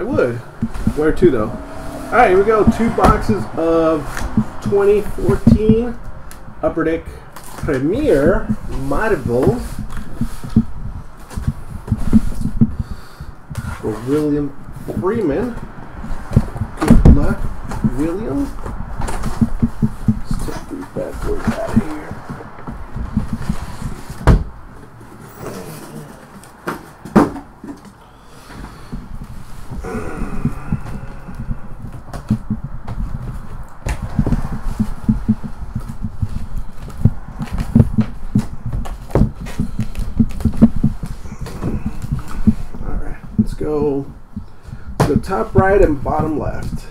I would. Where to though? All right, here we go. Two boxes of 2014 Upper Deck Premier Marvel for William Freeman. Good luck, William. Let's take these bad boys out of here. All right, let's go. The top right and bottom left.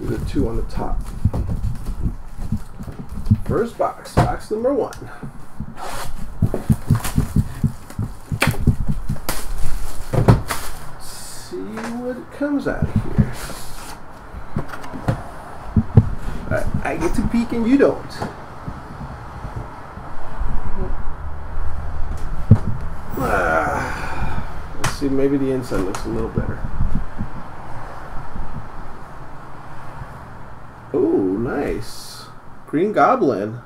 Do the two on the top. First box, box number one. Let's see what comes out of here. I, I get to peek and you don't. Ah, let's see, maybe the inside looks a little better. Oh, nice. Green Goblin.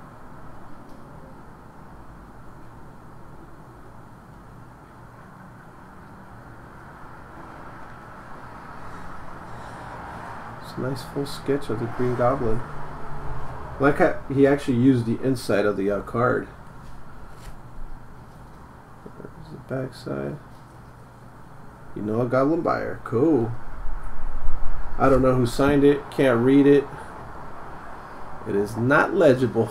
Nice full sketch of the Green Goblin. Like how he actually used the inside of the uh, card. There's the back side. You know a Goblin buyer. Cool. I don't know who signed it. Can't read it. It is not legible.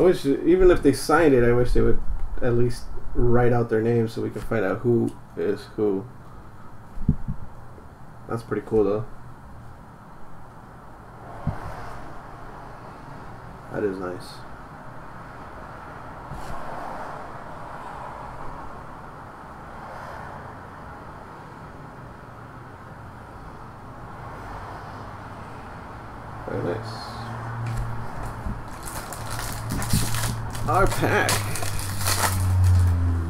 I wish, even if they signed it, I wish they would at least write out their names so we can find out who is who. That's pretty cool though. That is nice. Very nice. Our pack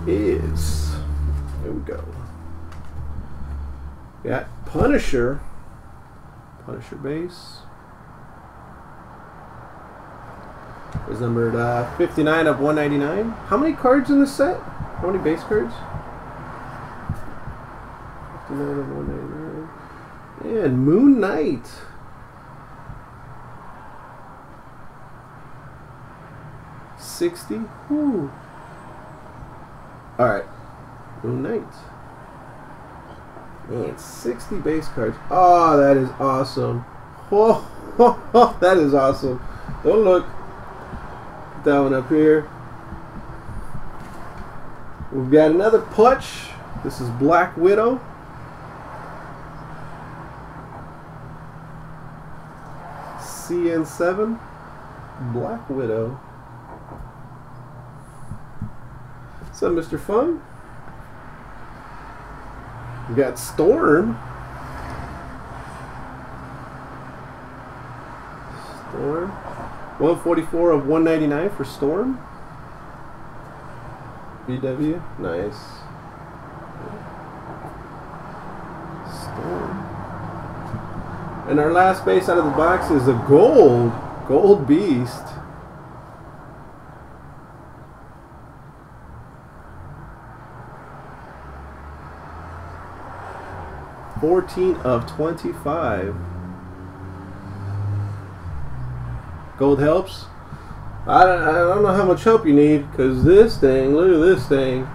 is there we go. Got Punisher. Punisher base. Is numbered uh, 59 of 199. How many cards in this set? How many base cards? 59 of 199. And Moon Knight. Sixty. Whoo. All right. Moon Knight. Man, sixty base cards. Oh, that is awesome. Oh, that is awesome. Don't look. Put that one up here. We've got another Putch. This is Black Widow. CN7. Black Widow. What's up, Mr. Fun? We got Storm. Storm. 144 of 199 for Storm. BW. Nice. Storm. And our last base out of the box is a gold. Gold Beast. Fourteen of twenty-five. Gold helps. I don't, I don't know how much help you need because this thing, look at this thing.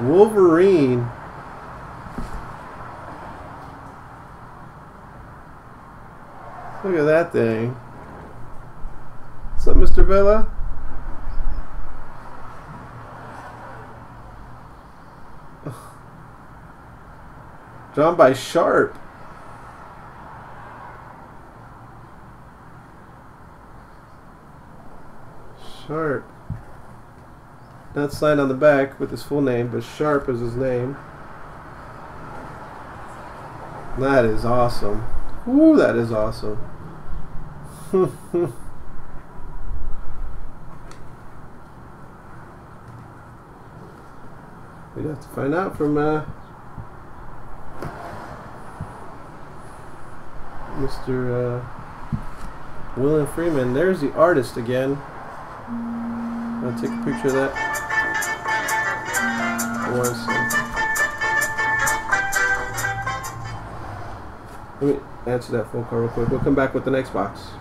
Wolverine. Look at that thing. What's up, Mr. Villa? Drawn by Sharp. Sharp. Not signed on the back with his full name, but Sharp is his name. That is awesome. Ooh, that is awesome. We'd have to find out from uh, Mr. Uh, William Freeman. There's the artist again. I'll take a picture of that. One second. Let me answer that phone call real quick. We'll come back with the next box.